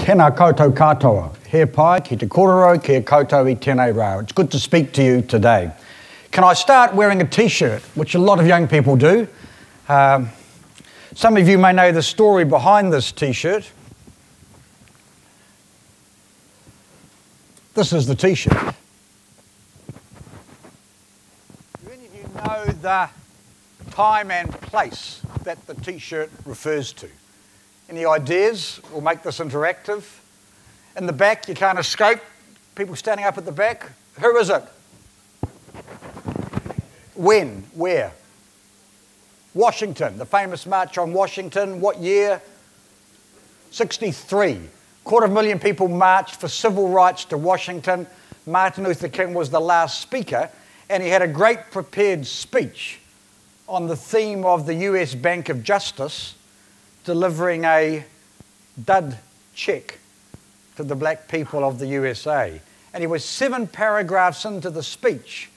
Tēnā koutou katoa. He pai, ki te kororo, ki a koutou i tēnei rau. It's good to speak to you today. Can I start wearing a t-shirt, which a lot of young people do? Um, some of you may know the story behind this t-shirt. This is the t-shirt. Do any of you know the time and place that the t-shirt refers to? Any ideas? We'll make this interactive. In the back, you can't escape. People standing up at the back. Who is it? When? Where? Washington, the famous March on Washington. What year? 63. Quarter of a million people marched for civil rights to Washington. Martin Luther King was the last speaker, and he had a great prepared speech on the theme of the US Bank of Justice delivering a dud check to the black people of the USA. And he was seven paragraphs into the speech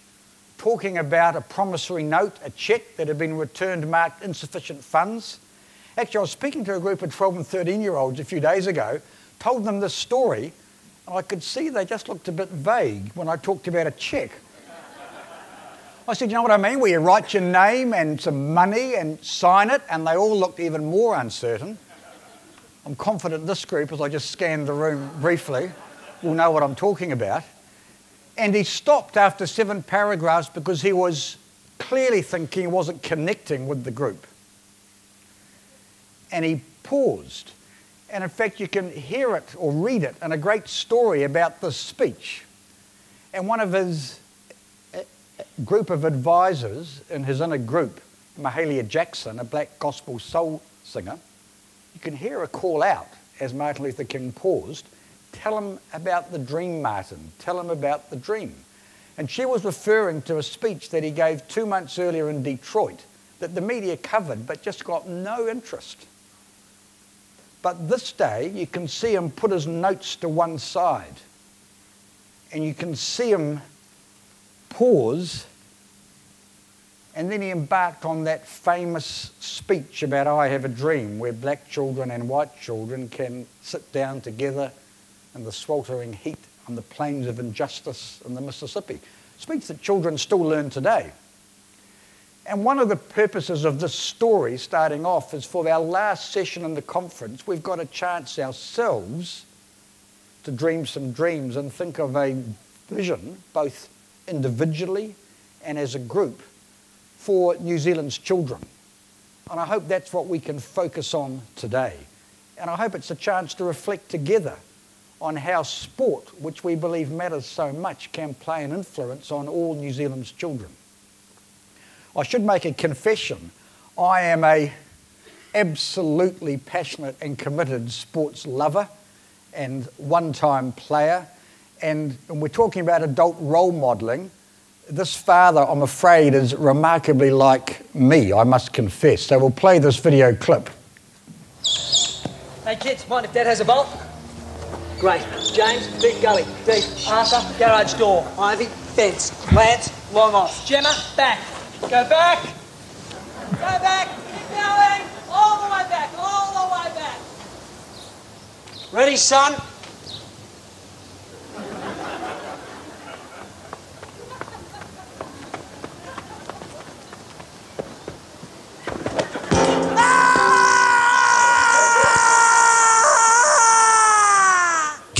talking about a promissory note, a check that had been returned marked insufficient funds. Actually, I was speaking to a group of 12 and 13 year olds a few days ago, told them this story, and I could see they just looked a bit vague when I talked about a check. I said, you know what I mean? Where you write your name and some money and sign it, and they all looked even more uncertain. I'm confident this group, as I just scanned the room briefly, will know what I'm talking about. And he stopped after seven paragraphs because he was clearly thinking he wasn't connecting with the group. And he paused. And in fact, you can hear it or read it in a great story about this speech. And one of his group of advisors in his inner group, Mahalia Jackson, a black gospel soul singer, you can hear her call out as Martin Luther King paused, tell him about the dream, Martin, tell him about the dream. And she was referring to a speech that he gave two months earlier in Detroit that the media covered but just got no interest. But this day, you can see him put his notes to one side and you can see him pause, and then he embarked on that famous speech about I Have a Dream, where black children and white children can sit down together in the sweltering heat on the plains of injustice in the Mississippi. Speech that children still learn today. And one of the purposes of this story, starting off, is for our last session in the conference, we've got a chance ourselves to dream some dreams and think of a vision, both individually and as a group for New Zealand's children. And I hope that's what we can focus on today. And I hope it's a chance to reflect together on how sport, which we believe matters so much, can play an influence on all New Zealand's children. I should make a confession. I am a absolutely passionate and committed sports lover and one-time player and when we're talking about adult role modelling, this father, I'm afraid, is remarkably like me, I must confess. So we'll play this video clip. Hey kids, mind if Dad has a bolt? Great. James, big gully. Deep. Arthur, garage door. Ivy, fence. Lance, long off. Gemma, back. Go back. Go back. Keep going. All the way back. All the way back. Ready, son?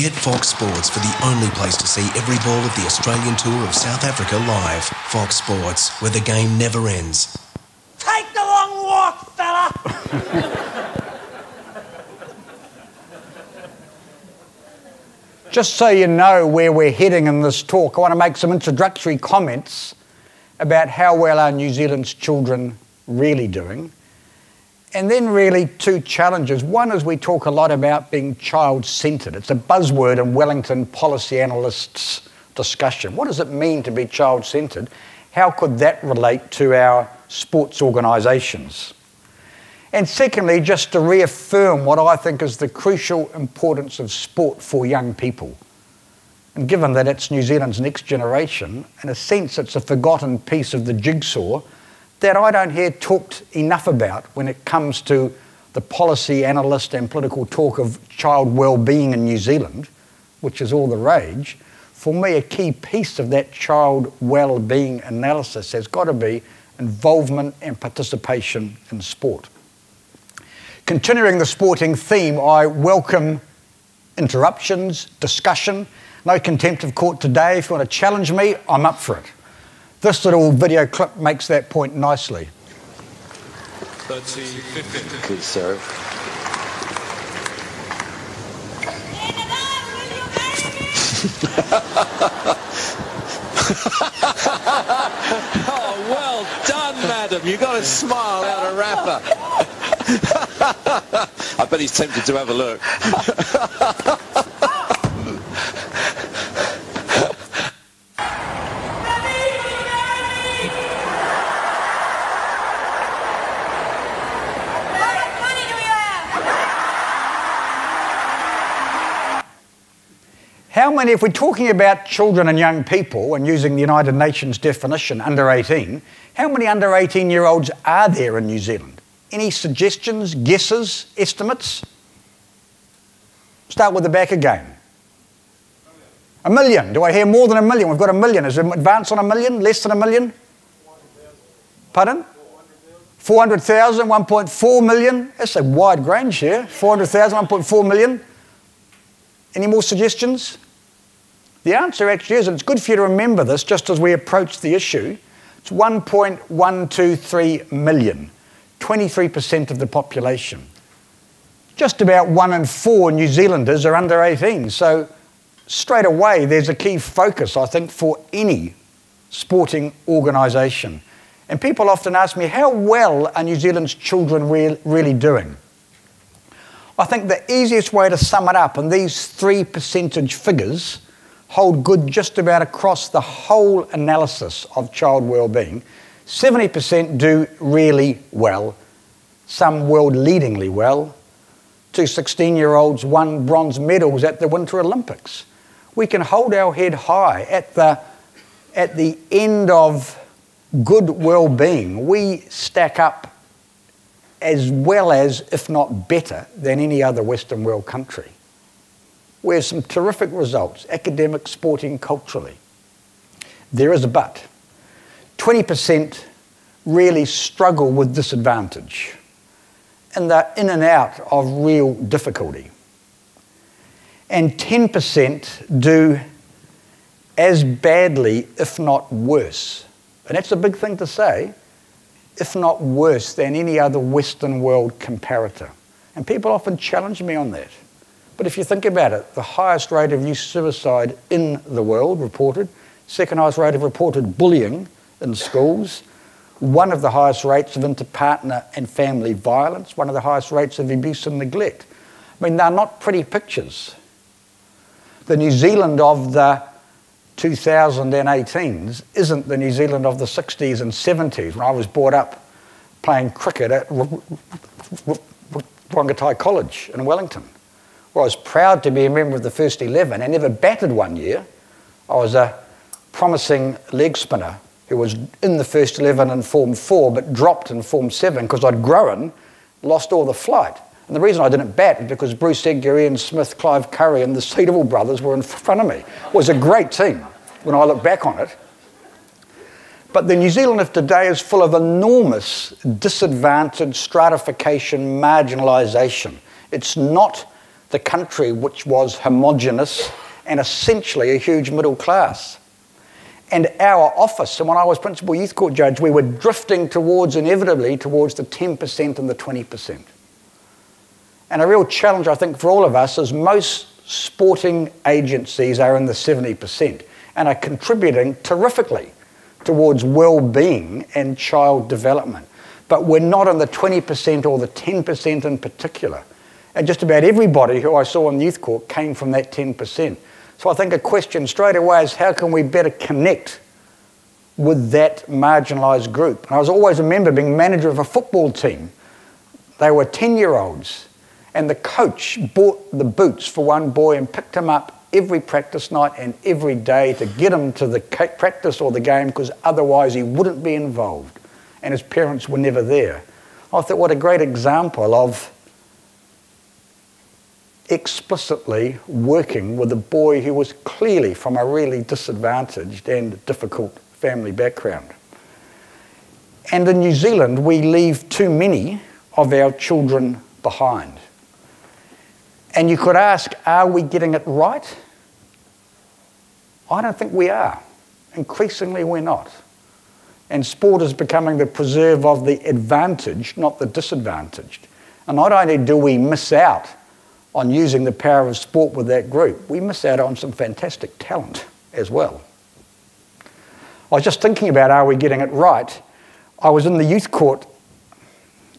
Get Fox Sports for the only place to see every ball of the Australian Tour of South Africa live. Fox Sports, where the game never ends. Take the long walk, fella! Just so you know where we're heading in this talk, I want to make some introductory comments about how well are New Zealand's children really doing and then, really, two challenges. One is we talk a lot about being child centred. It's a buzzword in Wellington policy analysts' discussion. What does it mean to be child centred? How could that relate to our sports organisations? And secondly, just to reaffirm what I think is the crucial importance of sport for young people. And given that it's New Zealand's next generation, in a sense, it's a forgotten piece of the jigsaw that I don't hear talked enough about when it comes to the policy analyst and political talk of child well-being in New Zealand, which is all the rage, for me a key piece of that child well-being analysis has got to be involvement and participation in sport. Continuing the sporting theme, I welcome interruptions, discussion, no contempt of court today. If you want to challenge me, I'm up for it. This little video clip makes that point nicely. 30, 50. Good serve. oh, well done, madam. You got a smile out of rapper. I bet he's tempted to have a look. How many, if we're talking about children and young people and using the United Nations definition, under 18, how many under 18 year olds are there in New Zealand? Any suggestions, guesses, estimates? Start with the back again. A million. Do I hear more than a million? We've got a million. Is it advance on a million? Less than a million? Pardon? 400,000, 1.4 million. That's a wide range here. 400,000, 1.4 million. Any more suggestions? The answer actually is, and it's good for you to remember this just as we approach the issue, it's 1.123 million, 23% of the population. Just about one in four New Zealanders are under 18. So straight away, there's a key focus, I think, for any sporting organisation. And people often ask me, how well are New Zealand's children re really doing? I think the easiest way to sum it up, and these three percentage figures hold good just about across the whole analysis of child well-being. 70% do really well, some world leadingly well. Two 16-year-olds won bronze medals at the Winter Olympics. We can hold our head high at the, at the end of good well-being. We stack up as well as, if not better, than any other Western world country. We have some terrific results, academic, sporting, culturally. There is a but. 20% really struggle with disadvantage, and they're in and out of real difficulty. And 10% do as badly, if not worse. And that's a big thing to say, if not worse, than any other Western world comparator. And people often challenge me on that. But if you think about it, the highest rate of youth suicide in the world reported, second highest rate of reported bullying in schools, one of the highest rates of inter-partner and family violence, one of the highest rates of abuse and neglect. I mean, they're not pretty pictures. The New Zealand of the 2018s isn't the New Zealand of the 60s and 70s when I was brought up playing cricket at Rongotai College in Wellington, I was proud to be a member of the first 11 and never batted one year. I was a promising leg spinner who was in the first 11 in Form 4 but dropped in Form 7 because I'd grown, lost all the flight. And the reason I didn't bat is because Bruce Edgar, Ian Smith, Clive Curry, and the Seedable brothers were in front of me. It was a great team when I look back on it. But the New Zealand of today is full of enormous disadvantage, stratification, marginalisation. It's not the country which was homogenous and essentially a huge middle class. And our office, and when I was principal youth court judge, we were drifting towards, inevitably, towards the 10% and the 20%. And a real challenge, I think, for all of us is most sporting agencies are in the 70% and are contributing terrifically towards well-being and child development. But we're not in the 20% or the 10% in particular. And just about everybody who I saw in the youth court came from that 10%. So I think a question straight away is how can we better connect with that marginalised group? And I was always a member being manager of a football team. They were 10 year olds and the coach bought the boots for one boy and picked him up every practice night and every day to get him to the practice or the game because otherwise he wouldn't be involved. And his parents were never there. I thought, what a great example of explicitly working with a boy who was clearly from a really disadvantaged and difficult family background. And in New Zealand, we leave too many of our children behind. And you could ask, are we getting it right? I don't think we are. Increasingly, we're not. And sport is becoming the preserve of the advantaged, not the disadvantaged. And not only do we miss out on using the power of sport with that group, we miss out on some fantastic talent as well. I was just thinking about are we getting it right? I was in the youth court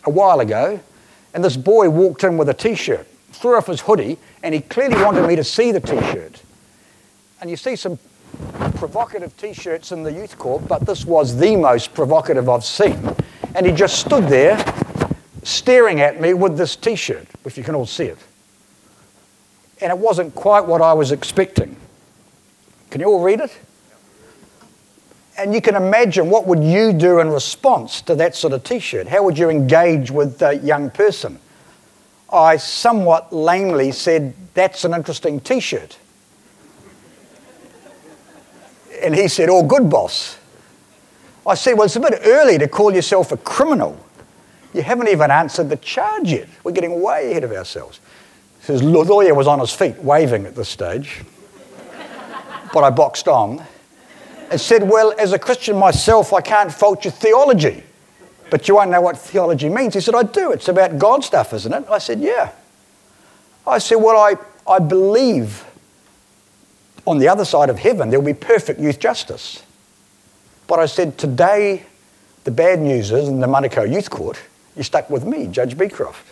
a while ago, and this boy walked in with a t shirt, threw off his hoodie, and he clearly wanted me to see the t shirt. And you see some provocative t shirts in the youth court, but this was the most provocative I've seen. And he just stood there staring at me with this t shirt, if you can all see it. And it wasn't quite what I was expecting. Can you all read it? And you can imagine what would you do in response to that sort of t-shirt? How would you engage with a young person? I somewhat lamely said, that's an interesting t-shirt. And he said, all good, boss. I said, well, it's a bit early to call yourself a criminal. You haven't even answered the charge yet. We're getting way ahead of ourselves. His lawyer was on his feet, waving at this stage. but I boxed on and said, Well, as a Christian myself, I can't fault your theology. But you won't know what theology means. He said, I do. It's about God stuff, isn't it? I said, Yeah. I said, Well, I, I believe on the other side of heaven there will be perfect youth justice. But I said, Today, the bad news is in the Manukau Youth Court, you're stuck with me, Judge Becroft.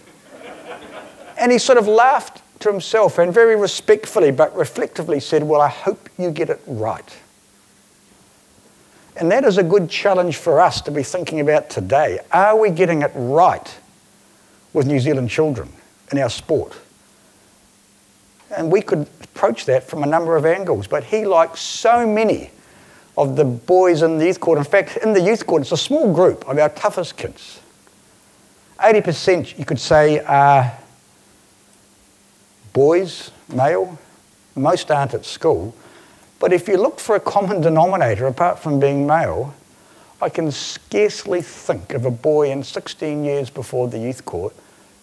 and he sort of laughed to himself and very respectfully but reflectively said, Well, I hope you get it right. And that is a good challenge for us to be thinking about today. Are we getting it right with New Zealand children in our sport? And we could approach that from a number of angles, but he, likes so many of the boys in the youth court, in fact, in the youth court, it's a small group of our toughest kids. 80%, you could say, are boys, male. Most aren't at school. But if you look for a common denominator apart from being male, I can scarcely think of a boy in 16 years before the youth court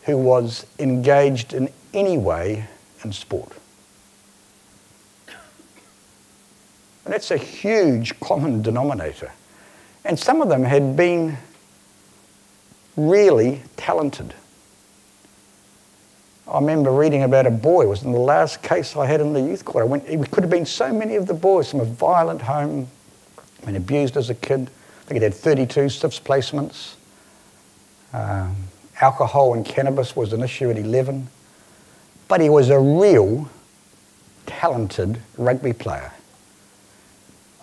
who was engaged in any way in sport. And that's a huge common denominator. And some of them had been really talented. I remember reading about a boy, it was in the last case I had in the youth court. I went, it could have been so many of the boys from a violent home, been abused as a kid. I think he had 32 CYFS placements. Um, alcohol and cannabis was an issue at 11. But he was a real talented rugby player.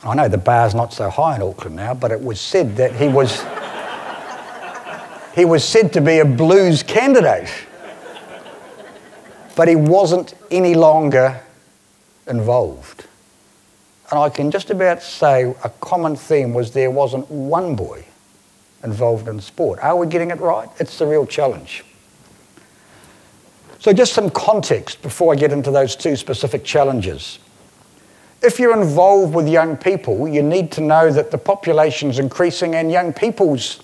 I know the bar's not so high in Auckland now, but it was said that he was, he was said to be a blues candidate but he wasn't any longer involved. And I can just about say a common theme was there wasn't one boy involved in sport. Are we getting it right? It's the real challenge. So, just some context before I get into those two specific challenges. If you're involved with young people, you need to know that the population's increasing and young people's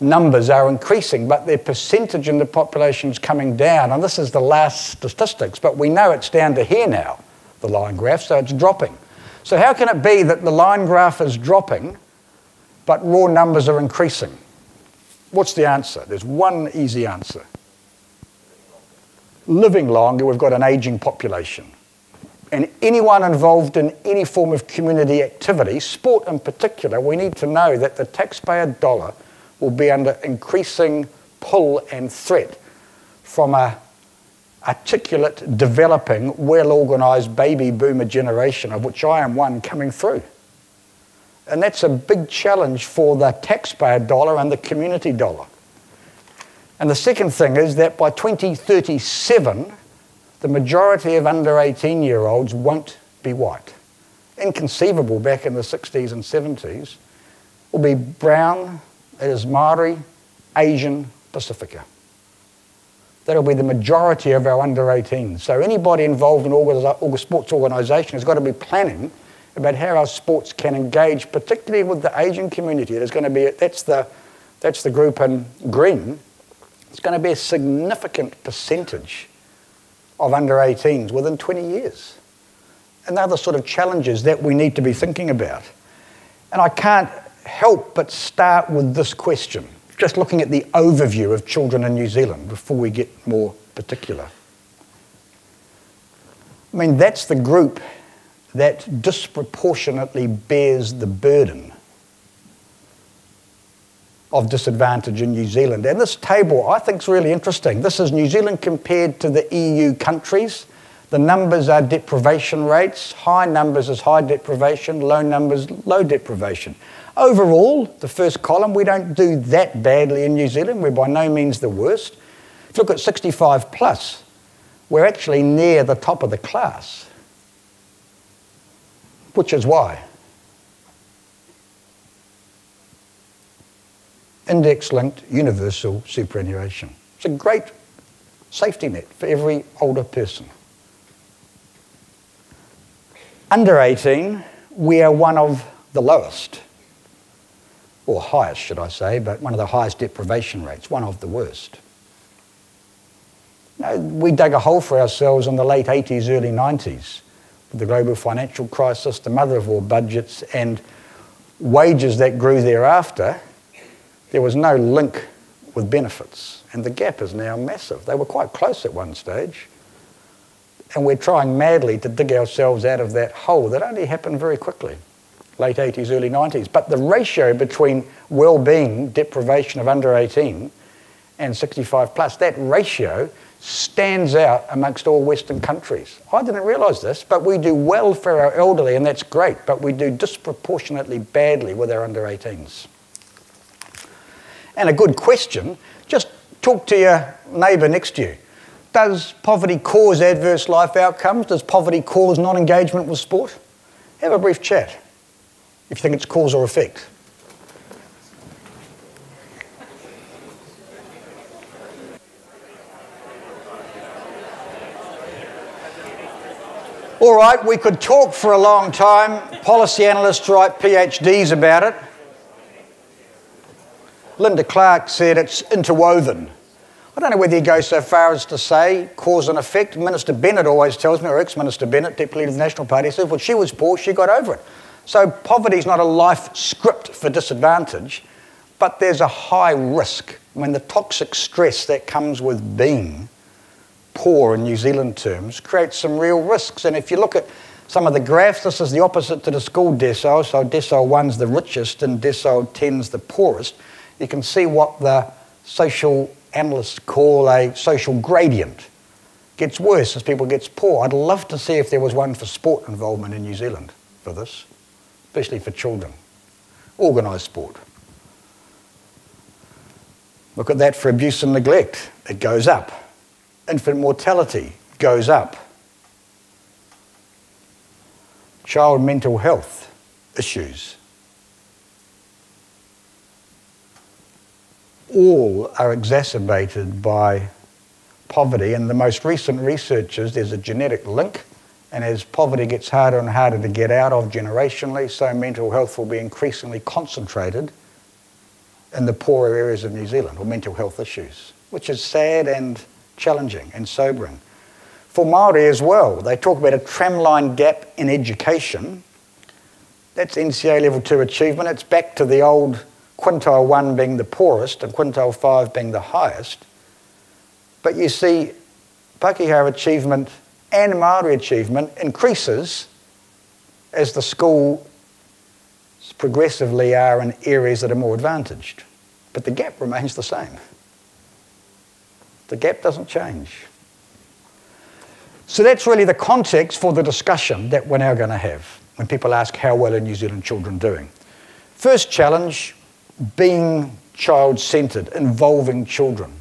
numbers are increasing, but their percentage in the population is coming down. And this is the last statistics, but we know it's down to here now, the line graph, so it's dropping. So, how can it be that the line graph is dropping, but raw numbers are increasing? What's the answer? There's one easy answer. Living longer, we've got an aging population. And anyone involved in any form of community activity, sport in particular, we need to know that the taxpayer dollar will be under increasing pull and threat from a articulate, developing, well-organised baby boomer generation, of which I am one coming through. And that's a big challenge for the taxpayer dollar and the community dollar. And the second thing is that by 2037, the majority of under 18 year olds won't be white. Inconceivable back in the 60s and 70s. Will be brown, it is Maori, Asian, Pacifica. That'll be the majority of our under 18s. So anybody involved in a sports organisation has got to be planning about how our sports can engage, particularly with the Asian community. There's going to be that's the that's the group in green. It's going to be a significant percentage of under 18s within 20 years. And they're the sort of challenges that we need to be thinking about. And I can't help but start with this question, just looking at the overview of children in New Zealand before we get more particular. I mean, that's the group that disproportionately bears the burden of disadvantage in New Zealand. And this table I think is really interesting. This is New Zealand compared to the EU countries. The numbers are deprivation rates. High numbers is high deprivation, low numbers, low deprivation. Overall, the first column, we don't do that badly in New Zealand. We're by no means the worst. If you look at 65 plus, we're actually near the top of the class, which is why. Index linked universal superannuation. It's a great safety net for every older person. Under 18, we are one of the lowest, or highest, should I say, but one of the highest deprivation rates, one of the worst. We dug a hole for ourselves in the late 80s, early 90s, with the global financial crisis, the mother of all budgets, and wages that grew thereafter. There was no link with benefits, and the gap is now massive. They were quite close at one stage. And we're trying madly to dig ourselves out of that hole that only happened very quickly, late 80s, early 90s. But the ratio between well-being, deprivation of under 18, and 65 plus, that ratio stands out amongst all Western countries. I didn't realise this, but we do well for our elderly, and that's great, but we do disproportionately badly with our under 18s. And a good question, just talk to your neighbour next to you. Does poverty cause adverse life outcomes? Does poverty cause non engagement with sport? Have a brief chat if you think it's cause or effect. All right, we could talk for a long time. Policy analysts write PhDs about it. Linda Clark said it's interwoven. I don't know whether he goes so far as to say cause and effect. Minister Bennett always tells me, or ex-Minister Bennett, Deputy Leader of the National Party, says, well, she was poor, she got over it. So poverty is not a life script for disadvantage, but there's a high risk. When the toxic stress that comes with being poor in New Zealand terms creates some real risks. And if you look at some of the graphs, this is the opposite to the school decile. So decile 1's the richest and decile 10's the poorest. You can see what the social analysts call a social gradient. Gets worse as people get poor. I'd love to see if there was one for sport involvement in New Zealand for this, especially for children. Organised sport. Look at that for abuse and neglect. It goes up. Infant mortality goes up. Child mental health issues all are exacerbated by poverty. And the most recent research is there's a genetic link, and as poverty gets harder and harder to get out of generationally, so mental health will be increasingly concentrated in the poorer areas of New Zealand, or mental health issues, which is sad and challenging and sobering. For Māori as well, they talk about a tramline gap in education. That's NCEA level 2 achievement. It's back to the old quintile 1 being the poorest and quintile 5 being the highest. But you see, Pakeha achievement and Māori achievement increases as the school progressively are in areas that are more advantaged. But the gap remains the same. The gap doesn't change. So that's really the context for the discussion that we're now going to have when people ask how well are New Zealand children doing. First challenge being child centred, involving children.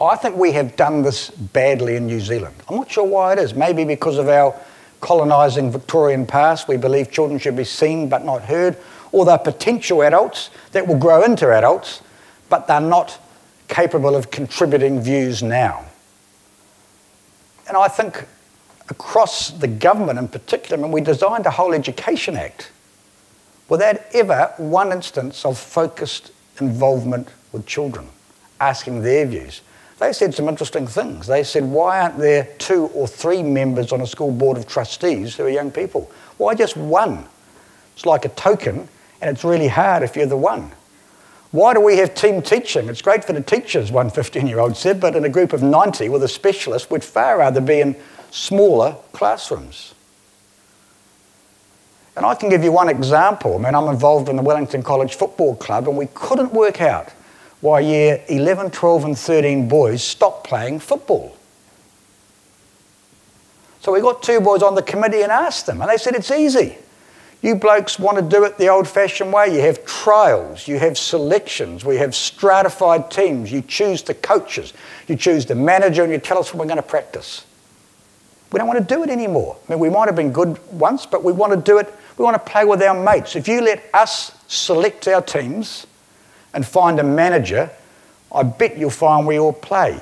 I think we have done this badly in New Zealand. I'm not sure why it is. Maybe because of our colonising Victorian past, we believe children should be seen but not heard, or they're potential adults that will grow into adults, but they're not capable of contributing views now. And I think across the government in particular, I mean, we designed a whole Education Act without ever one instance of focused involvement with children, asking their views. They said some interesting things. They said, why aren't there two or three members on a school board of trustees who are young people? Why just one? It's like a token, and it's really hard if you're the one. Why do we have team teaching? It's great for the teachers, one 15 year old said, but in a group of 90 with a specialist, we'd far rather be in smaller classrooms. And I can give you one example. I mean, I'm involved in the Wellington College Football Club, and we couldn't work out why year 11, 12, and 13 boys stopped playing football. So we got two boys on the committee and asked them, and they said it's easy. You blokes want to do it the old fashioned way. You have trials, you have selections, we have stratified teams, you choose the coaches, you choose the manager, and you tell us when we're going to practice. We don't want to do it anymore. I mean, we might have been good once, but we want to do it, we want to play with our mates. If you let us select our teams and find a manager, I bet you'll find we all play.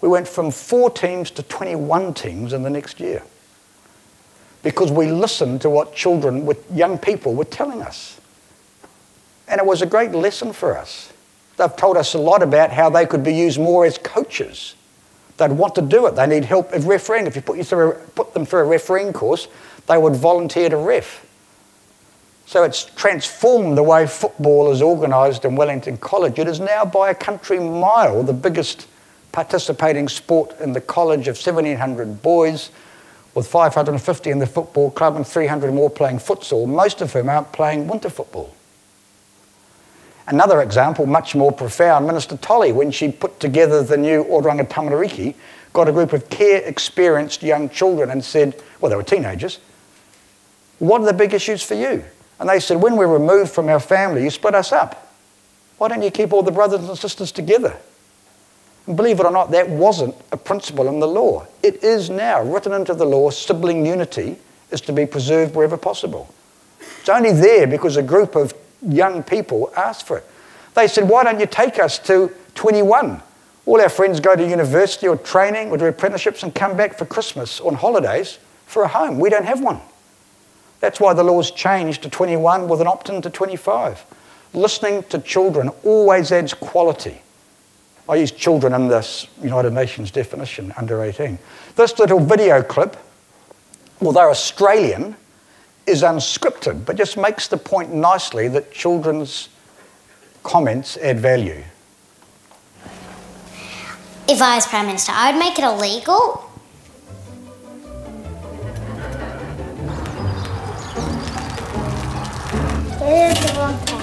We went from four teams to 21 teams in the next year because we listened to what children, with young people, were telling us. And it was a great lesson for us. They've told us a lot about how they could be used more as coaches. They'd want to do it. They need help with refereeing. If you put, you through a, put them through a refereeing course, they would volunteer to ref. So it's transformed the way football is organised in Wellington College. It is now by a country mile the biggest participating sport in the college of 1,700 boys with 550 in the football club and 300 more playing futsal, most of whom aren't playing winter football. Another example, much more profound, Minister Tolley, when she put together the new Oranga Tamariki, got a group of care experienced young children and said, well, they were teenagers, what are the big issues for you? And they said, when we're removed from our family, you split us up. Why don't you keep all the brothers and sisters together? And believe it or not, that wasn't a principle in the law. It is now written into the law sibling unity is to be preserved wherever possible. It's only there because a group of young people asked for it. They said, Why don't you take us to 21? All our friends go to university or training or do apprenticeships and come back for Christmas on holidays for a home. We don't have one. That's why the law's changed to 21 with an opt in to 25. Listening to children always adds quality. I use children in this United Nations definition, under 18. This little video clip, although Australian, is unscripted, but just makes the point nicely that children's comments add value. If I was Prime Minister, I would make it illegal. Ah, Here's the wrong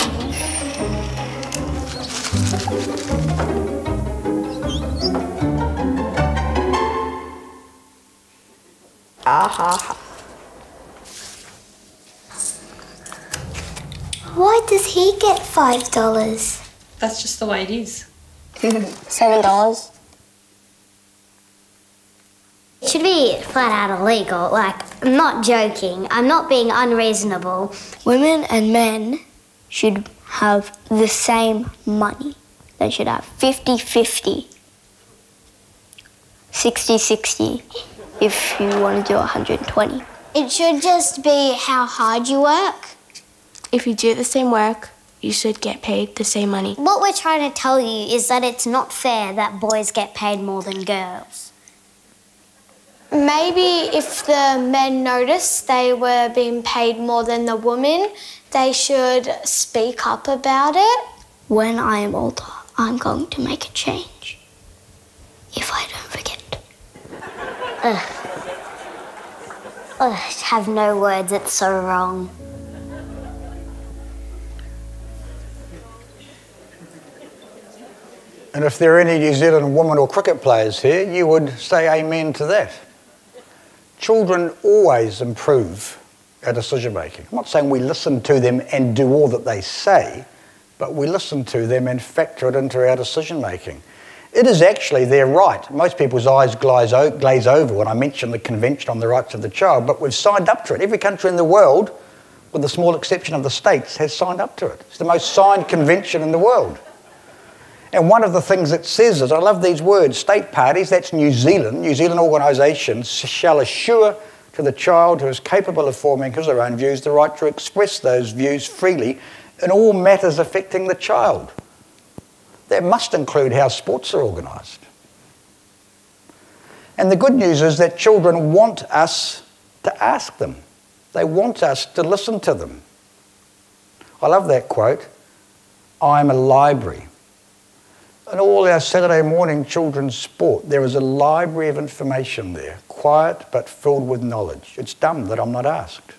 Aha. Why does he get five dollars? That's just the way it is. Seven dollars. It should be flat out illegal. Like, I'm not joking. I'm not being unreasonable. Women and men should have the same money. They should have 50 50. 60 60 if you want to do 120. It should just be how hard you work. If you do the same work, you should get paid the same money. What we're trying to tell you is that it's not fair that boys get paid more than girls. Maybe if the men noticed they were being paid more than the women, they should speak up about it. When I am older, I'm going to make a change. If I don't forget. Ugh. Ugh, have no words, it's so wrong. And if there are any New Zealand women or cricket players here, you would say amen to that. Children always improve our decision making. I'm not saying we listen to them and do all that they say, but we listen to them and factor it into our decision making. It is actually their right. Most people's eyes glaze, glaze over when I mention the Convention on the Rights of the Child, but we've signed up to it. Every country in the world, with the small exception of the States, has signed up to it. It's the most signed convention in the world. And one of the things it says is, I love these words, state parties, that's New Zealand, New Zealand organisations shall assure to the child who is capable of forming his or her own views the right to express those views freely in all matters affecting the child. That must include how sports are organised. And the good news is that children want us to ask them. They want us to listen to them. I love that quote. I'm a library. In all our Saturday morning children's sport, there is a library of information there, quiet but filled with knowledge. It's dumb that I'm not asked.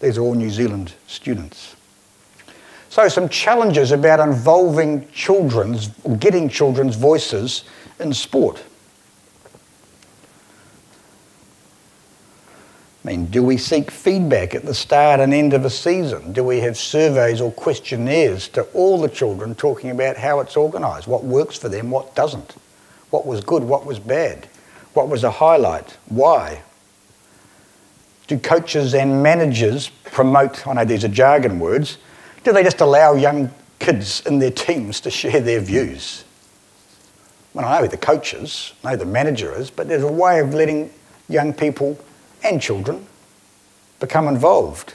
These are all New Zealand students. So, some challenges about involving children's, getting children's voices in sport. I mean, do we seek feedback at the start and end of a season? Do we have surveys or questionnaires to all the children talking about how it's organised, what works for them, what doesn't, what was good, what was bad, what was a highlight, why? Do coaches and managers promote, I know these are jargon words, do they just allow young kids in their teams to share their views? Well, I know the coaches, I know the manager is, but there's a way of letting young people and children become involved.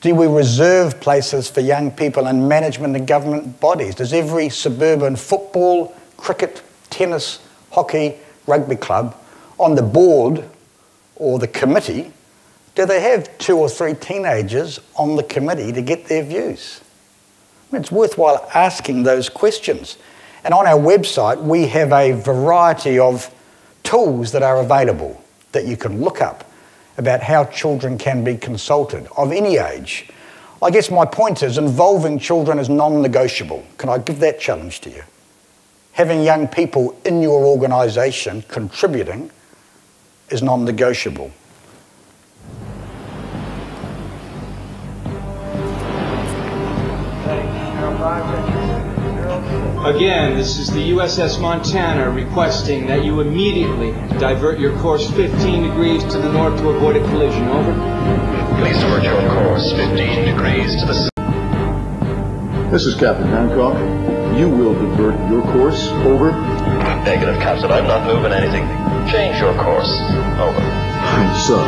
Do we reserve places for young people in management and government bodies? Does every suburban football, cricket, tennis, hockey, rugby club on the board or the committee do they have two or three teenagers on the committee to get their views? It's worthwhile asking those questions. And on our website, we have a variety of tools that are available that you can look up about how children can be consulted of any age. I guess my point is involving children is non negotiable. Can I give that challenge to you? Having young people in your organisation contributing is non negotiable. Again, this is the USS Montana requesting that you immediately divert your course 15 degrees to the north to avoid a collision. Over. Please divert your course 15 degrees to the This is Captain Hancock. You will divert your course. Over. Negative, Captain. I'm not moving anything. Change your course. Over. So,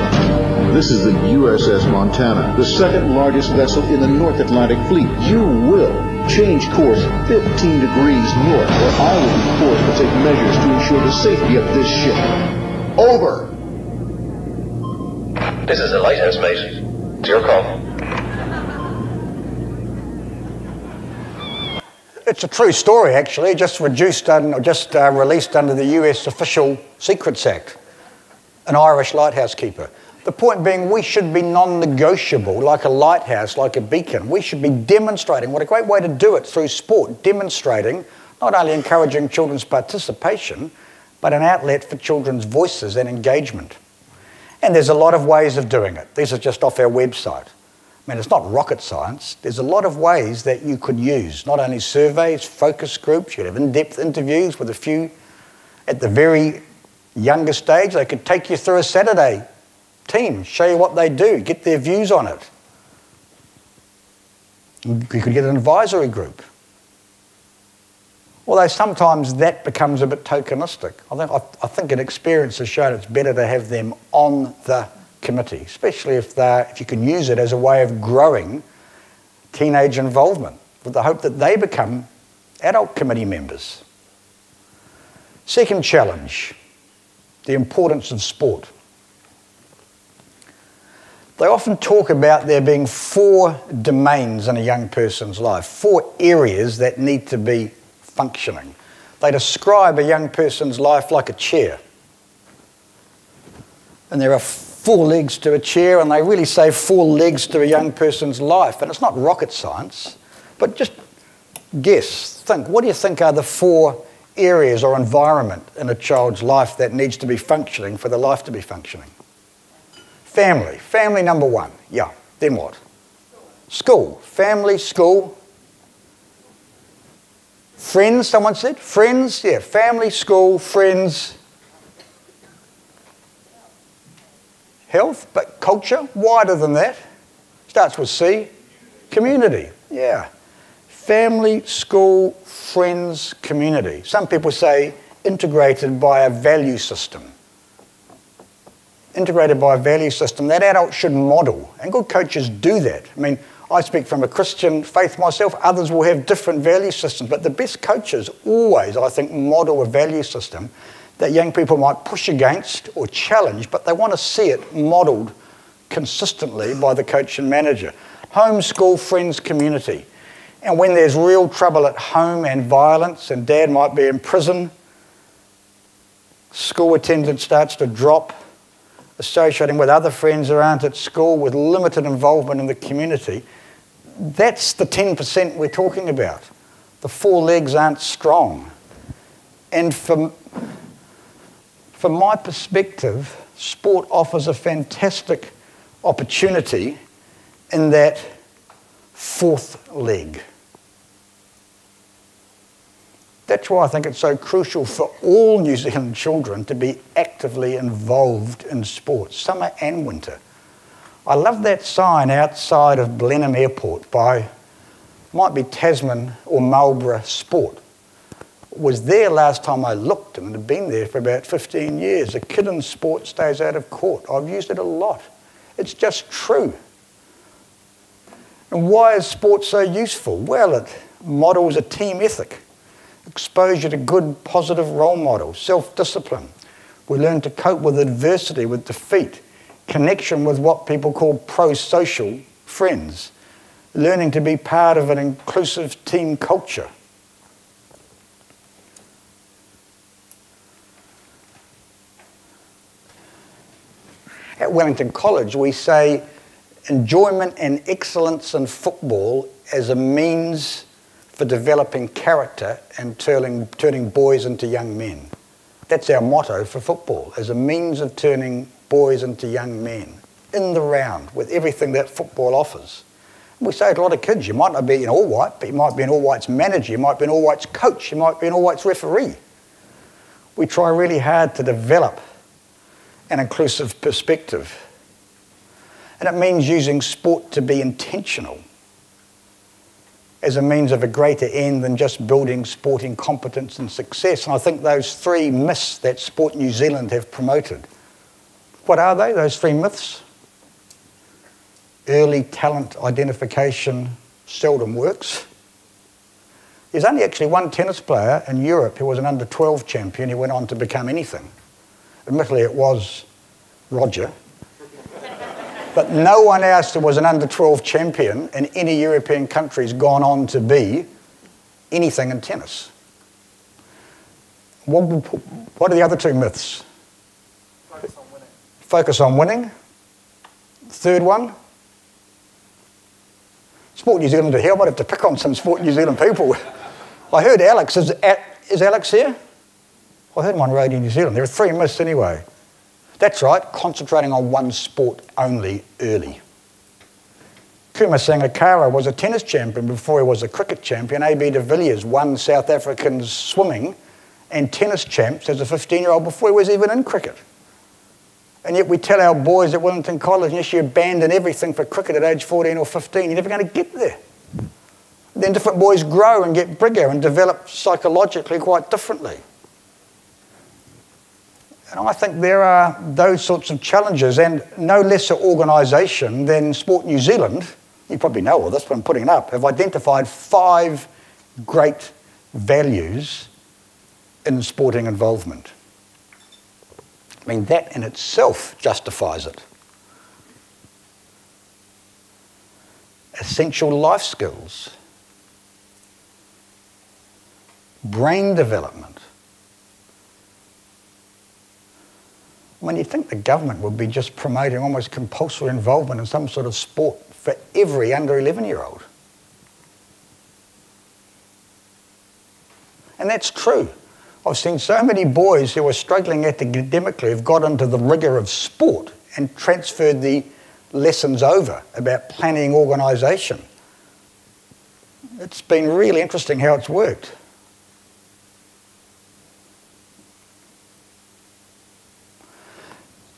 this is the USS Montana, the second largest vessel in the North Atlantic Fleet. You will change course 15 degrees north, or I will be forced to take measures to ensure the safety of this ship. Over. This is the lighthouse, mate. It's your call. It's a true story, actually, just reduced, and just uh, released under the US Official Secrets Act. An Irish lighthouse keeper. The point being, we should be non negotiable, like a lighthouse, like a beacon. We should be demonstrating. What a great way to do it through sport, demonstrating, not only encouraging children's participation, but an outlet for children's voices and engagement. And there's a lot of ways of doing it. These are just off our website. I mean, it's not rocket science. There's a lot of ways that you could use, not only surveys, focus groups, you could have in depth interviews with a few at the very younger stage. They could take you through a Saturday team, show you what they do, get their views on it. You could get an advisory group. Although sometimes that becomes a bit tokenistic. I think, I, think an experience has shown it's better to have them on the committee, especially if, if you can use it as a way of growing teenage involvement with the hope that they become adult committee members. Second challenge the importance of sport. They often talk about there being four domains in a young person's life, four areas that need to be functioning. They describe a young person's life like a chair. And there are four legs to a chair, and they really say four legs to a young person's life. And it's not rocket science, but just guess, think. What do you think are the four areas or environment in a child's life that needs to be functioning for the life to be functioning? Family. Family number one. Yeah. Then what? School. Family, school. Friends, someone said? Friends, yeah. Family, school, friends. Health, but culture, wider than that. Starts with C. Community, yeah. Family, school, friends, community. Some people say integrated by a value system. Integrated by a value system that adults should model, and good coaches do that. I mean, I speak from a Christian faith myself, others will have different value systems, but the best coaches always, I think, model a value system that young people might push against or challenge, but they want to see it modelled consistently by the coach and manager. Home, school, friends, community. And when there's real trouble at home and violence, and dad might be in prison, school attendance starts to drop, associating with other friends who aren't at school, with limited involvement in the community, that's the 10% we're talking about. The four legs aren't strong. And from, from my perspective, sport offers a fantastic opportunity in that fourth leg. That's why I think it's so crucial for all New Zealand children to be actively involved in sports, summer and winter. I love that sign outside of Blenheim Airport by, might be Tasman or Marlborough Sport. Was there last time I looked and had been there for about 15 years. A kid in sport stays out of court. I've used it a lot. It's just true. And why is sport so useful? Well, it models a team ethic exposure to good, positive role models, self discipline. We learn to cope with adversity, with defeat, connection with what people call pro social friends, learning to be part of an inclusive team culture. At Wellington College, we say enjoyment and excellence in football as a means for developing character and turning, turning boys into young men. That's our motto for football, as a means of turning boys into young men in the round with everything that football offers. We say to a lot of kids, you might not be an all white, but you might be an all whites manager, you might be an all whites coach, you might be an all whites referee. We try really hard to develop an inclusive perspective. And it means using sport to be intentional as a means of a greater end than just building sporting competence and success. And I think those three myths that Sport New Zealand have promoted. What are they, those three myths? Early talent identification seldom works. There's only actually one tennis player in Europe who was an under 12 champion who went on to become anything. Admittedly, it was Roger, but no one else who was an under 12 champion in any European country has gone on to be anything in tennis. What, what are the other two myths? Focus on winning. Focus on winning. Third one. Sport New Zealand here. I might have to pick on some Sport New Zealand people. I heard Alex. Is, is Alex here? I heard him on Radio New Zealand. There are three myths anyway. That's right, concentrating on one sport only early. Kumar Sangakkara was a tennis champion before he was a cricket champion. A.B. de Villiers won South African swimming and tennis champs as a 15 year old before he was even in cricket. And yet we tell our boys at Wellington College, unless you abandon everything for cricket at age 14 or 15, you're never going to get there. Then different boys grow and get bigger and develop psychologically quite differently. And I think there are those sorts of challenges, and no lesser organisation than Sport New Zealand, you probably know all this, but I'm putting it up, have identified five great values in sporting involvement. I mean, that in itself justifies it. Essential life skills, brain development, when you think the government would be just promoting almost compulsory involvement in some sort of sport for every under 11 year old. And that's true. I've seen so many boys who are struggling academically have got into the rigour of sport and transferred the lessons over about planning organisation. It's been really interesting how it's worked.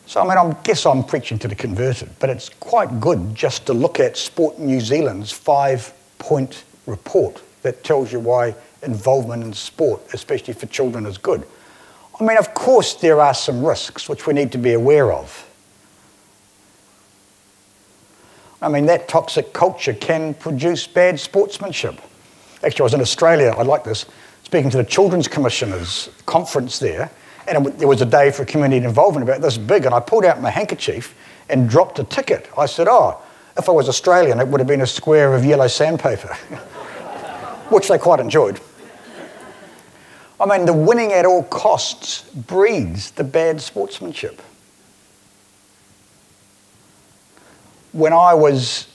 So, I mean, I guess I'm preaching to the converted, but it's quite good just to look at Sport New Zealand's five point report that tells you why involvement in sport, especially for children, is good. I mean, of course, there are some risks which we need to be aware of. I mean, that toxic culture can produce bad sportsmanship. Actually, I was in Australia, I like this, speaking to the Children's Commissioners conference there, and it, there was a day for community involvement about this big, and I pulled out my handkerchief and dropped a ticket. I said, Oh, if I was Australian, it would have been a square of yellow sandpaper, which they quite enjoyed. I mean, the winning at all costs breeds the bad sportsmanship. When I was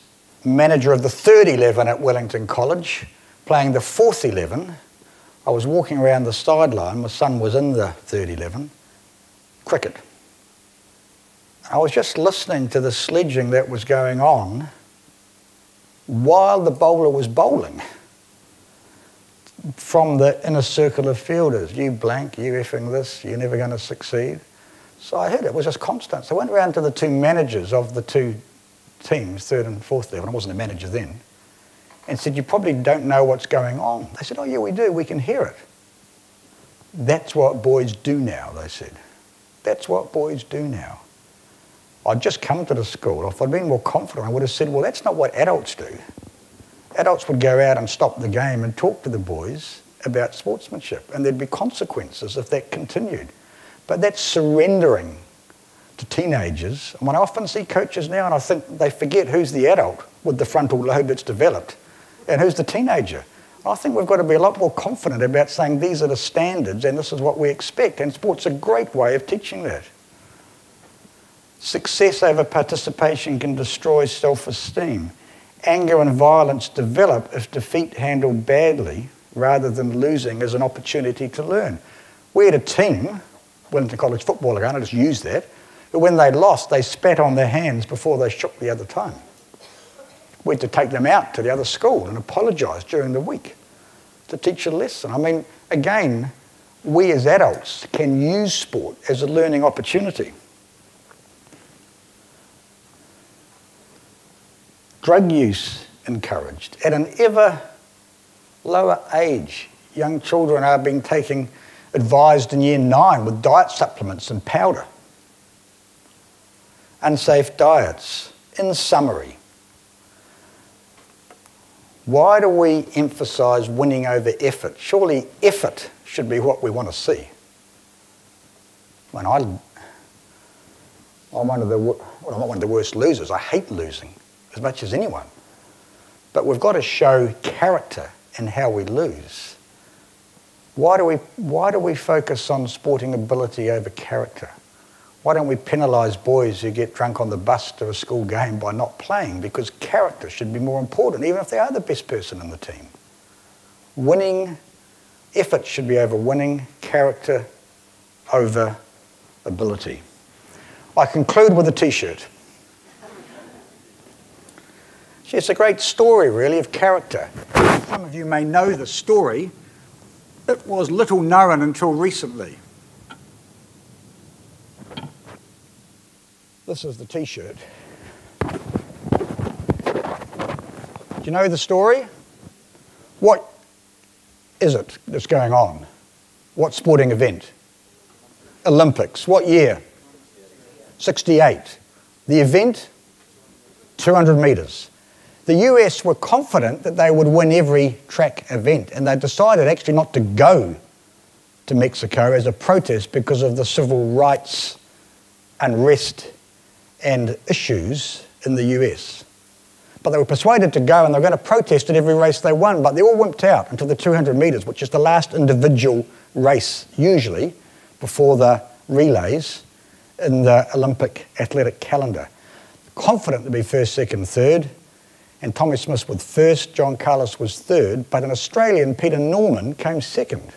manager of the third 11 at Wellington College, playing the fourth 11, I was walking around the sideline. My son was in the third 11, cricket. I was just listening to the sledging that was going on while the bowler was bowling from the inner circle of fielders. You blank, you effing this, you're never going to succeed. So I heard it, it was just constant. So I went around to the two managers of the two teams, third and fourth level, I wasn't a manager then, and said, You probably don't know what's going on. They said, Oh, yeah, we do, we can hear it. That's what boys do now, they said. That's what boys do now. I'd just come to the school. If I'd been more confident, I would have said, Well, that's not what adults do adults would go out and stop the game and talk to the boys about sportsmanship, and there'd be consequences if that continued. But that's surrendering to teenagers. And when I often see coaches now, and I think they forget who's the adult with the frontal lobe that's developed and who's the teenager. I think we've got to be a lot more confident about saying these are the standards and this is what we expect. And sport's a great way of teaching that. Success over participation can destroy self esteem anger and violence develop if defeat handled badly rather than losing as an opportunity to learn. We had a team, Wellington College football again, I just used that, but when they lost, they spat on their hands before they shook the other time. We to take them out to the other school and apologise during the week to teach a lesson. I mean, again, we as adults can use sport as a learning opportunity. drug use encouraged. At an ever lower age, young children are being taken advised in year nine with diet supplements and powder. Unsafe diets. In summary, why do we emphasise winning over effort? Surely effort should be what we want to see. When I, I'm one of the, well, I'm not one of the worst losers. I hate losing as much as anyone. But we've got to show character in how we lose. Why do we, why do we focus on sporting ability over character? Why don't we penalise boys who get drunk on the bus to a school game by not playing? Because character should be more important, even if they are the best person in the team. Winning, effort should be over winning, character over ability. I conclude with a t shirt. It's a great story, really, of character. Some of you may know the story. It was little known until recently. This is the t shirt. Do you know the story? What is it that's going on? What sporting event? Olympics. What year? 68. The event? 200 metres the US were confident that they would win every track event, and they decided actually not to go to Mexico as a protest because of the civil rights unrest and issues in the US. But they were persuaded to go and they were going to protest at every race they won, but they all wimped out until the 200 metres, which is the last individual race, usually, before the relays in the Olympic athletic calendar. Confident to be first, second, third, and Tommie Smith was first, John Carlos was third, but an Australian, Peter Norman, came second.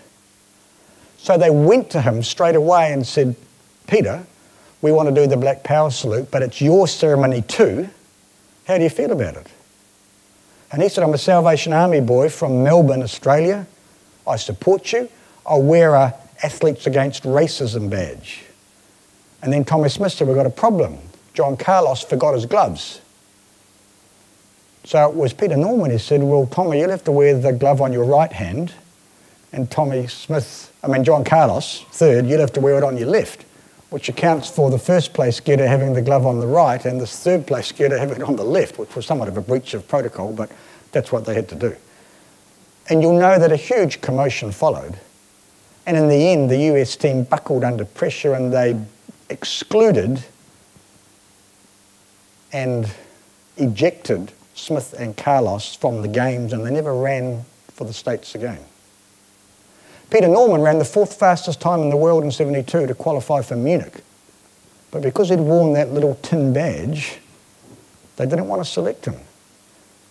So they went to him straight away and said, Peter, we want to do the Black Power salute, but it's your ceremony too. How do you feel about it? And he said, I'm a Salvation Army boy from Melbourne, Australia. I support you. I'll wear a Athletes Against Racism badge. And then Tommie Smith said, We've got a problem. John Carlos forgot his gloves. So it was Peter Norman who said, Well, Tommie, you'll have to wear the glove on your right hand. And Tommie Smith, I mean, John Carlos, third, you'll have to wear it on your left, which accounts for the first place getter having the glove on the right and the third place getter having it on the left, which was somewhat of a breach of protocol, but that's what they had to do. And you'll know that a huge commotion followed. And in the end, the US team buckled under pressure and they excluded and ejected Smith and Carlos from the games, and they never ran for the States again. Peter Norman ran the fourth fastest time in the world in 72 to qualify for Munich. But because he'd worn that little tin badge, they didn't want to select him.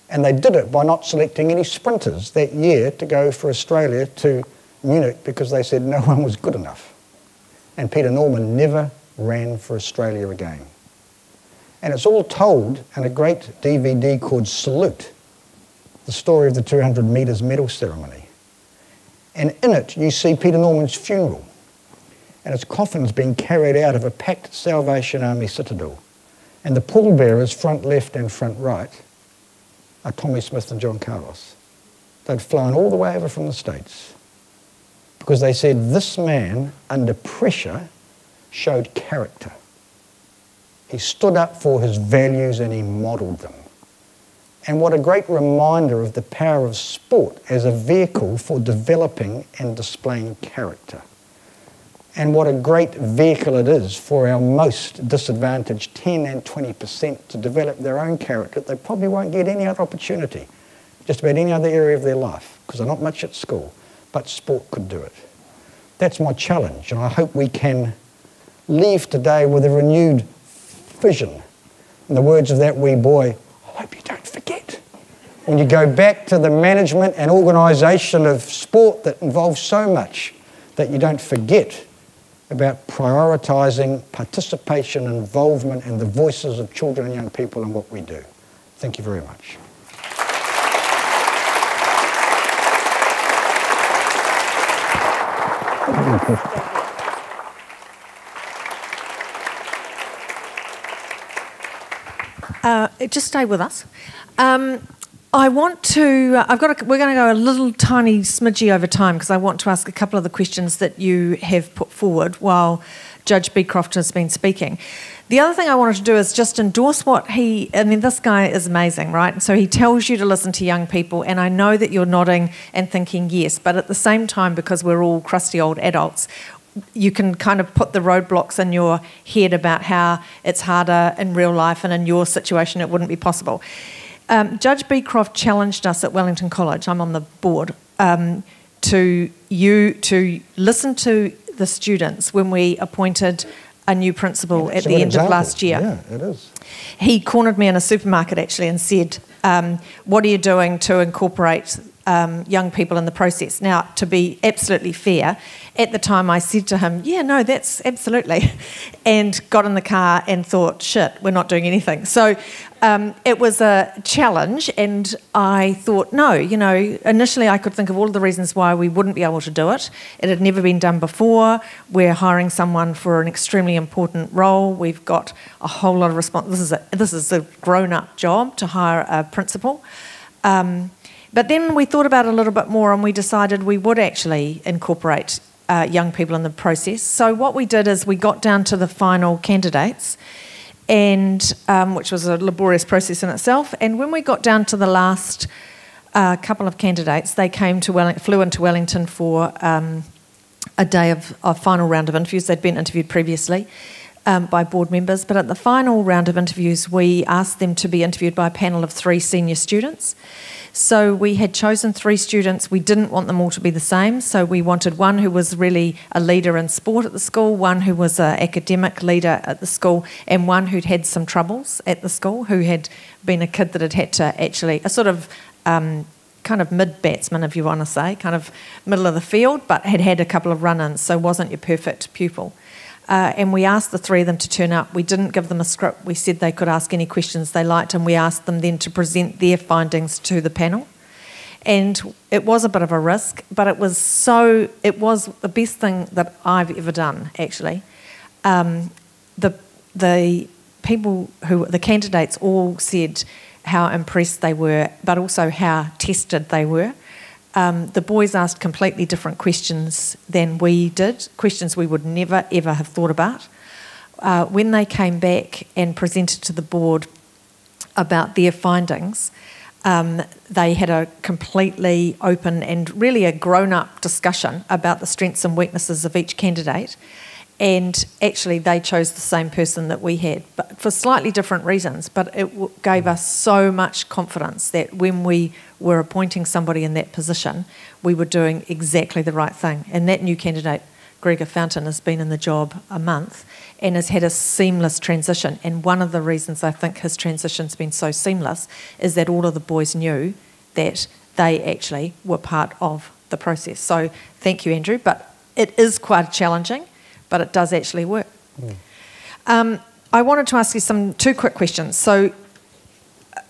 And they did it by not selecting any sprinters that year to go for Australia to Munich because they said no one was good enough. And Peter Norman never ran for Australia again. And it's all told in a great DVD called Salute, the story of the 200 metres medal ceremony. And in it, you see Peter Norman's funeral. And his coffin's being carried out of a packed Salvation Army citadel. And the pallbearers, front left and front right, are Tommie Smith and John Carlos. They'd flown all the way over from the States because they said this man, under pressure, showed character. He stood up for his values and he modelled them. And what a great reminder of the power of sport as a vehicle for developing and displaying character. And what a great vehicle it is for our most disadvantaged 10 and 20% to develop their own character. They probably won't get any other opportunity, just about any other area of their life, because they're not much at school, but sport could do it. That's my challenge, and I hope we can leave today with a renewed vision. In the words of that wee boy, I hope you don't forget. When you go back to the management and organisation of sport that involves so much, that you don't forget about prioritising participation, involvement, and the voices of children and young people in what we do. Thank you very much. Uh, just stay with us. Um, I want to. Uh, I've got. A, we're going to go a little tiny smidgy over time because I want to ask a couple of the questions that you have put forward while Judge Becroft has been speaking. The other thing I wanted to do is just endorse what he. I mean, this guy is amazing, right? So he tells you to listen to young people, and I know that you're nodding and thinking yes, but at the same time, because we're all crusty old adults, you can kind of put the roadblocks in your head about how it's harder in real life and in your situation it wouldn't be possible. Um, Judge Becroft challenged us at Wellington College, I'm on the board, um, to you to listen to the students when we appointed a new principal yeah, at the end example. of last year. Yeah, it is. He cornered me in a supermarket actually and said, um, What are you doing to incorporate um, young people in the process? Now, to be absolutely fair, at the time I said to him, Yeah, no, that's absolutely. And got in the car and thought, Shit, we're not doing anything. So um, it was a challenge, and I thought, No, you know, initially I could think of all the reasons why we wouldn't be able to do it. It had never been done before. We're hiring someone for an extremely important role. We've got a whole lot of response. This is a, this is a grown up job to hire a principal. Um, but then we thought about it a little bit more and we decided we would actually incorporate uh, young people in the process. So what we did is we got down to the final candidates, and um, which was a laborious process in itself. And when we got down to the last uh, couple of candidates, they came to Welling- flew into Wellington for um, a day of a final round of interviews. They'd been interviewed previously. Um, by board members, but at the final round of interviews, we asked them to be interviewed by a panel of three senior students. So we had chosen three students. We didn't want them all to be the same. So we wanted one who was really a leader in sport at the school, one who was an academic leader at the school, and one who'd had some troubles at the school, who had been a kid that had had to actually, a sort of um, kind of mid batsman, if you want to say, kind of middle of the field, but had had a couple of run ins, so wasn't your perfect pupil. Uh, and we asked the three of them to turn up. We didn't give them a script. We said they could ask any questions they liked, and we asked them then to present their findings to the panel. And it was a bit of a risk, but it was so, it was the best thing that I've ever done, actually. Um, the the people who the candidates all said how impressed they were, but also how tested they were. Um, the boys asked completely different questions than we did, questions we would never ever have thought about. Uh, when they came back and presented to the board about their findings, um, they had a completely open and really a grown up discussion about the strengths and weaknesses of each candidate. And actually, they chose the same person that we had, but for slightly different reasons. But it w- gave us so much confidence that when we were appointing somebody in that position, we were doing exactly the right thing. And that new candidate, Gregor Fountain, has been in the job a month and has had a seamless transition. And one of the reasons I think his transition's been so seamless is that all of the boys knew that they actually were part of the process. So thank you, Andrew. But it is quite challenging, but it does actually work. Mm. Um, I wanted to ask you some two quick questions. So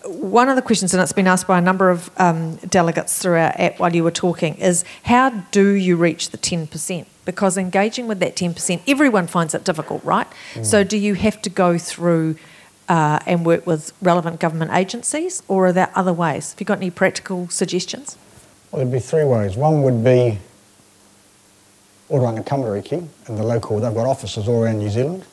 one of the questions, and it's been asked by a number of um, delegates throughout at while you were talking, is how do you reach the 10%? Because engaging with that 10%, everyone finds it difficult, right? Mm. So do you have to go through uh, and work with relevant government agencies, or are there other ways? Have you got any practical suggestions? Well, there'd be three ways. One would be Oranga Tamariki and the local, they've got offices all around New Zealand.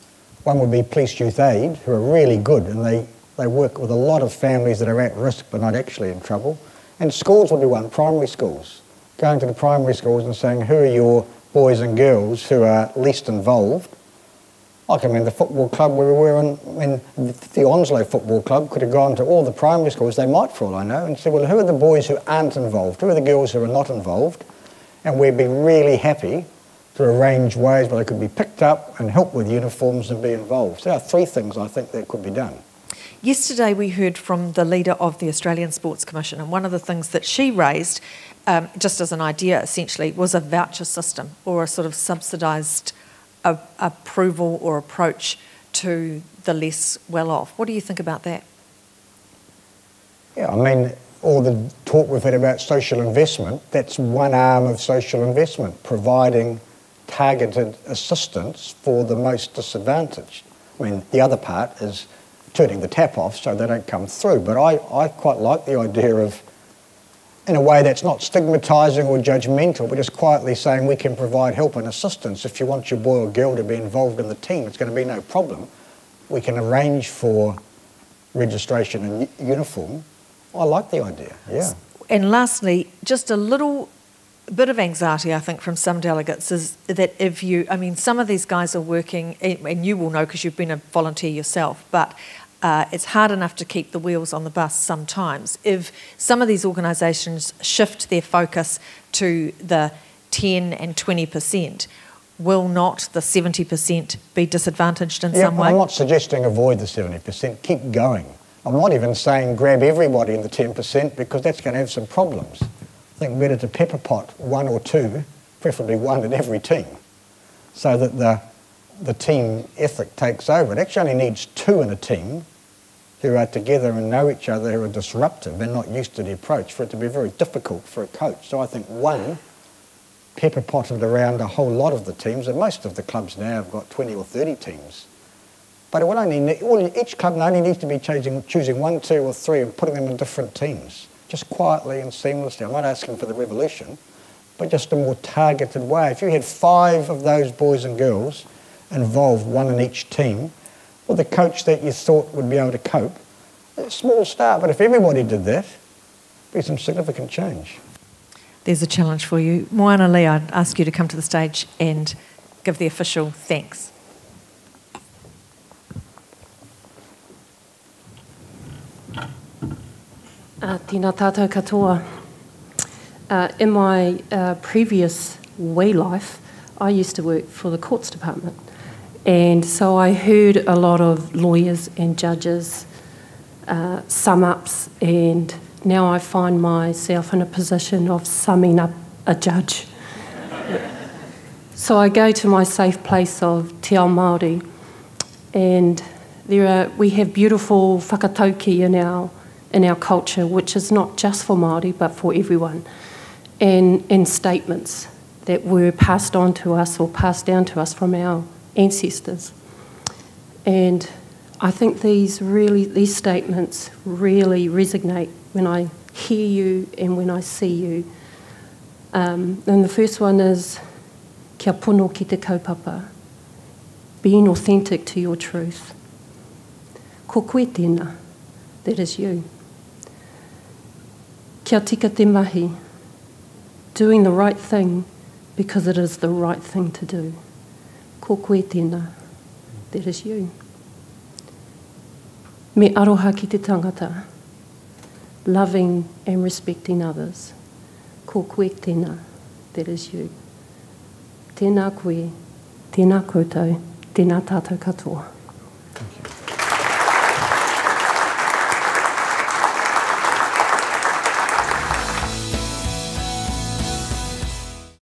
One would be Police Youth Aid, who are really good and they they work with a lot of families that are at risk but not actually in trouble. And schools would be one, primary schools. Going to the primary schools and saying, who are your boys and girls who are least involved? I can remember the football club where we were in, in the Onslow Football Club could have gone to all the primary schools, they might for all I know, and said, well, who are the boys who aren't involved? Who are the girls who are not involved? And we'd be really happy to arrange ways where they could be picked up and help with uniforms and be involved. So there are three things I think that could be done. Yesterday, we heard from the leader of the Australian Sports Commission, and one of the things that she raised, um, just as an idea essentially, was a voucher system or a sort of subsidised approval or approach to the less well off. What do you think about that? Yeah, I mean, all the talk we've had about social investment, that's one arm of social investment, providing targeted assistance for the most disadvantaged. I mean, the other part is turning the tap off so they don't come through. But I, I quite like the idea of, in a way that's not stigmatising or judgmental, but just quietly saying we can provide help and assistance. If you want your boy or girl to be involved in the team, it's going to be no problem. We can arrange for registration and uniform. I like the idea, yeah. And lastly, just a little bit of anxiety, I think, from some delegates is that if you, I mean, some of these guys are working, and you will know because you've been a volunteer yourself, but uh, it's hard enough to keep the wheels on the bus sometimes. If some of these organisations shift their focus to the 10 and 20%, will not the 70% be disadvantaged in yeah, some way? I'm not suggesting avoid the 70%, keep going. I'm not even saying grab everybody in the 10% because that's going to have some problems. I think better to pepper pot one or two, preferably one in every team, so that the, the team ethic takes over. It actually only needs two in a team who are together and know each other, who are disruptive and not used to the approach, for it to be very difficult for a coach. So I think one, pepper potted around a whole lot of the teams, and most of the clubs now have got 20 or 30 teams. But it will only each club only needs to be choosing one, two, or three and putting them in different teams, just quietly and seamlessly. I'm not asking for the revolution, but just a more targeted way. If you had five of those boys and girls involved, one in each team, or the coach that you thought would be able to cope. A small start, but if everybody did that, be some significant change. There's a challenge for you. Moana Lee, I'd ask you to come to the stage and give the official thanks. Uh, tēnā tātou katoa. Uh, in my uh, previous way life, I used to work for the courts department. And so I heard a lot of lawyers and judges uh, sum ups, and now I find myself in a position of summing up a judge. so I go to my safe place of Te Ao Māori, and there are, we have beautiful whakatauki in our, in our culture, which is not just for Māori but for everyone, and, and statements that were passed on to us or passed down to us from our ancestors. And I think these really, these statements really resonate when I hear you and when I see you. Um, and the first one is kia pono ki te kaupapa, being authentic to your truth. Ko koe tēnā, that is you. Kia tika te mahi, doing the right thing because it is the right thing to do. Ko koe tēnā, that is you. Me aroha ki te tangata, loving and respecting others. Ko koe tēnā, that is you. Tēnā koe, tēnā koutou, tēnā tātou katoa.